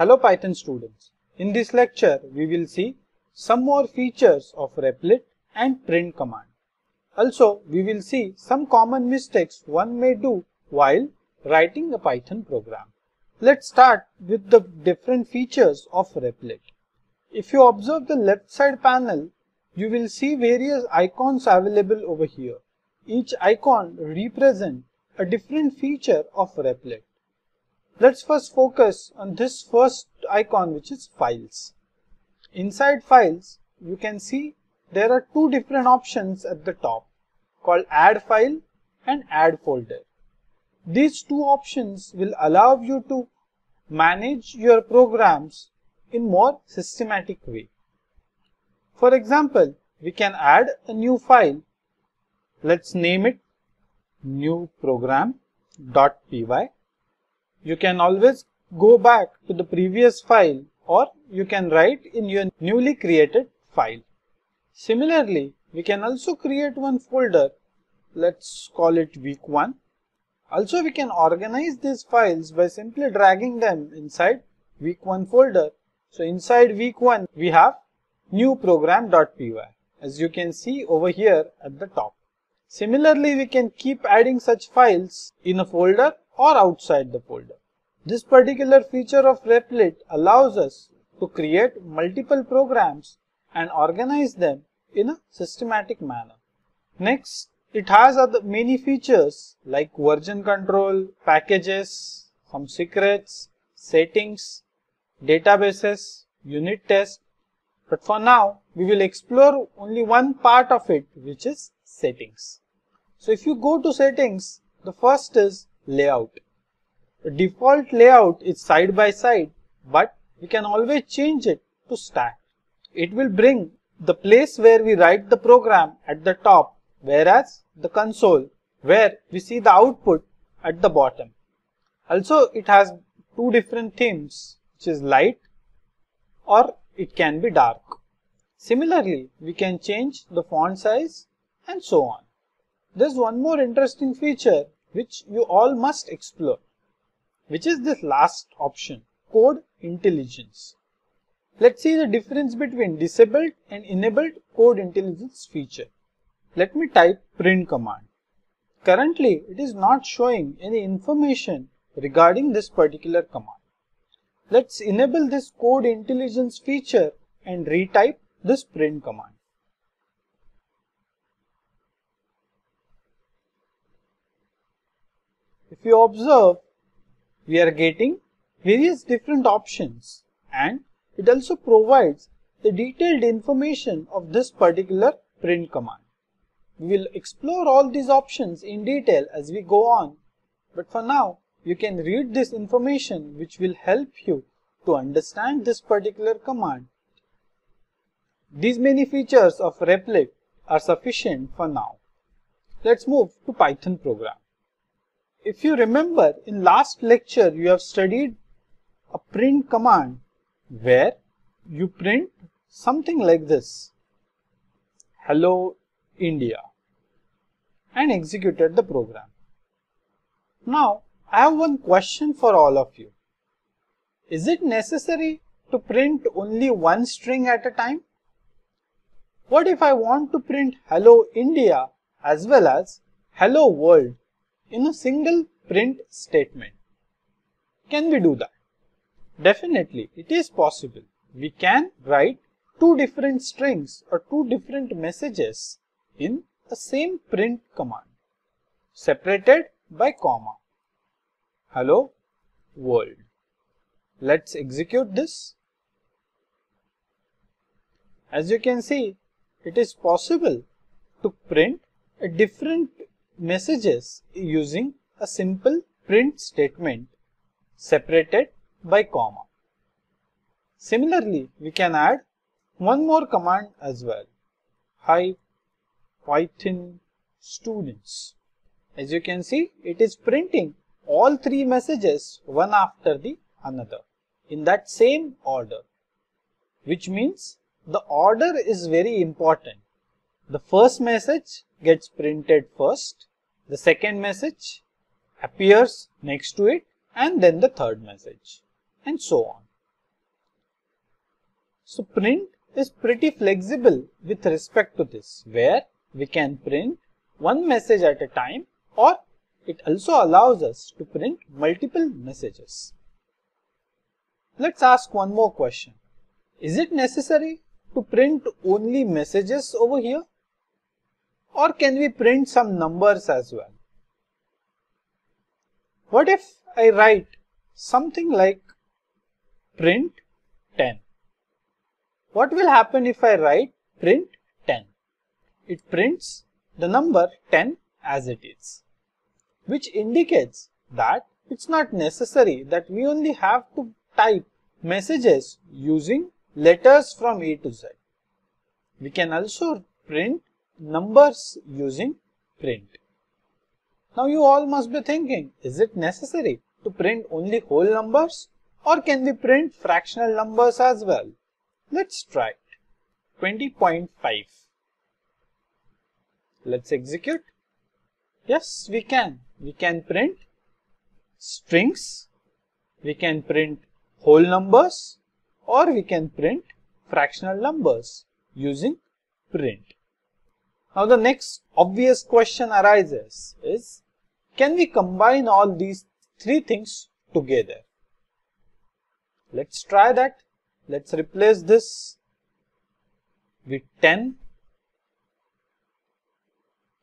Hello Python students. In this lecture, we will see some more features of replit and print command. Also, we will see some common mistakes one may do while writing a Python program. Let's start with the different features of replit. If you observe the left side panel, you will see various icons available over here. Each icon represents a different feature of replit. Let's first focus on this first icon which is files. Inside files, you can see there are two different options at the top called add file and add folder. These two options will allow you to manage your programs in more systematic way. For example, we can add a new file. Let's name it new program.py you can always go back to the previous file or you can write in your newly created file. Similarly, we can also create one folder. Let's call it week 1. Also, we can organize these files by simply dragging them inside week 1 folder. So, inside week 1, we have new program.py as you can see over here at the top. Similarly, we can keep adding such files in a folder or outside the folder. This particular feature of Replit allows us to create multiple programs and organize them in a systematic manner. Next, it has other many features like version control, packages, some secrets, settings, databases, unit test. But for now, we will explore only one part of it which is settings. So if you go to settings, the first is layout. The default layout is side by side, but we can always change it to stack. It will bring the place where we write the program at the top, whereas the console where we see the output at the bottom. Also, it has two different themes, which is light or it can be dark. Similarly, we can change the font size and so on. There's one more interesting feature which you all must explore, which is this last option, code intelligence. Let's see the difference between disabled and enabled code intelligence feature. Let me type print command. Currently, it is not showing any information regarding this particular command. Let's enable this code intelligence feature and retype this print command. If you observe, we are getting various different options and it also provides the detailed information of this particular print command. We will explore all these options in detail as we go on, but for now you can read this information which will help you to understand this particular command. These many features of Replit are sufficient for now. Let's move to Python program. If you remember in last lecture you have studied a print command where you print something like this hello India and executed the program. Now I have one question for all of you. Is it necessary to print only one string at a time? What if I want to print hello India as well as hello world in a single print statement. Can we do that? Definitely, it is possible. We can write two different strings or two different messages in the same print command, separated by comma. Hello world. Let's execute this. As you can see, it is possible to print a different messages using a simple print statement separated by comma. Similarly, we can add one more command as well. Hi Python students. As you can see, it is printing all three messages one after the another in that same order, which means the order is very important. The first message gets printed first the second message appears next to it and then the third message and so on. So print is pretty flexible with respect to this where we can print one message at a time or it also allows us to print multiple messages. Let's ask one more question. Is it necessary to print only messages over here? Or can we print some numbers as well? What if I write something like print 10? What will happen if I write print 10? It prints the number 10 as it is, which indicates that it's not necessary that we only have to type messages using letters from A to Z. We can also print numbers using print. Now you all must be thinking, is it necessary to print only whole numbers or can we print fractional numbers as well? Let's try it. 20.5. Let's execute. Yes, we can. We can print strings, we can print whole numbers or we can print fractional numbers using print. Now the next obvious question arises is, can we combine all these three things together? Let's try that. Let's replace this with 10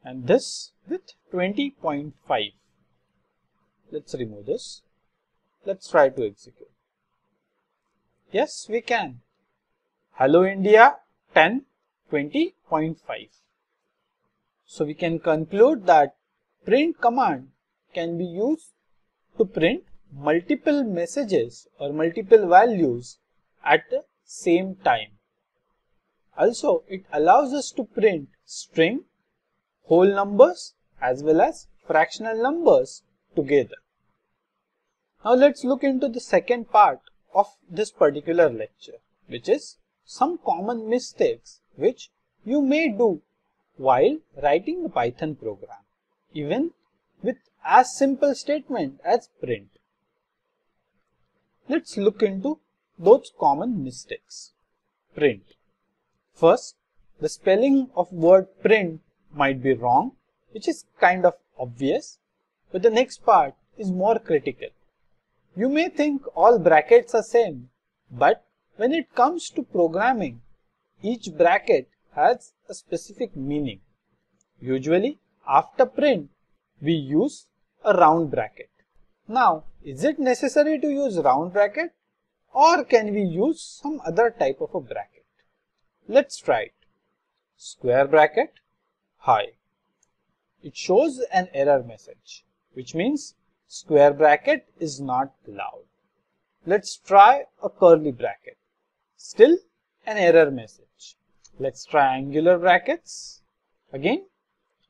and this with 20.5. Let's remove this. Let's try to execute. Yes, we can. Hello India 10 20.5. So we can conclude that print command can be used to print multiple messages or multiple values at the same time. Also, it allows us to print string, whole numbers as well as fractional numbers together. Now let's look into the second part of this particular lecture, which is some common mistakes which you may do while writing a Python program, even with as simple statement as print. Let's look into those common mistakes. Print. First, the spelling of word print might be wrong, which is kind of obvious, but the next part is more critical. You may think all brackets are same, but when it comes to programming, each bracket has a specific meaning. Usually, after print, we use a round bracket. Now, is it necessary to use round bracket or can we use some other type of a bracket? Let's try it. Square bracket, hi. It shows an error message, which means Square bracket is not allowed. Let's try a curly bracket. Still an error message. Let's try angular brackets. Again,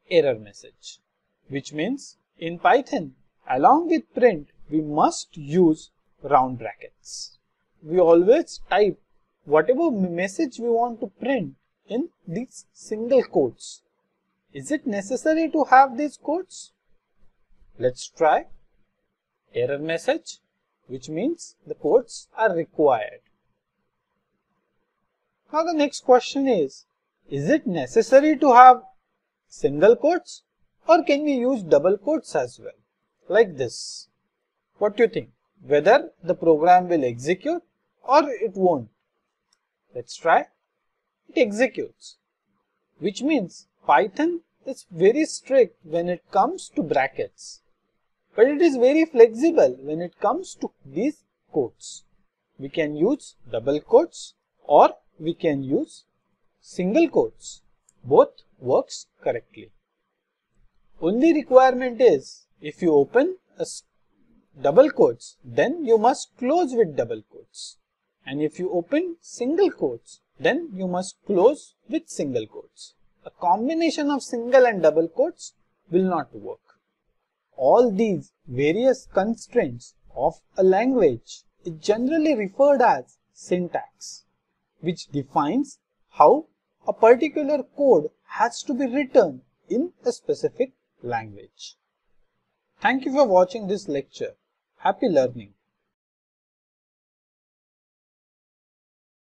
error message. Which means in Python, along with print, we must use round brackets. We always type whatever message we want to print in these single quotes. Is it necessary to have these quotes? Let's try error message which means the quotes are required. Now the next question is, is it necessary to have single quotes or can we use double quotes as well? Like this. What do you think? Whether the program will execute or it won't. Let's try. It executes. Which means Python is very strict when it comes to brackets but it is very flexible when it comes to these quotes. We can use double quotes or we can use single quotes. Both works correctly. Only requirement is if you open a double quotes then you must close with double quotes and if you open single quotes then you must close with single quotes. A combination of single and double quotes will not work all these various constraints of a language is generally referred as syntax, which defines how a particular code has to be written in a specific language. Thank you for watching this lecture. Happy learning.